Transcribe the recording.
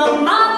me.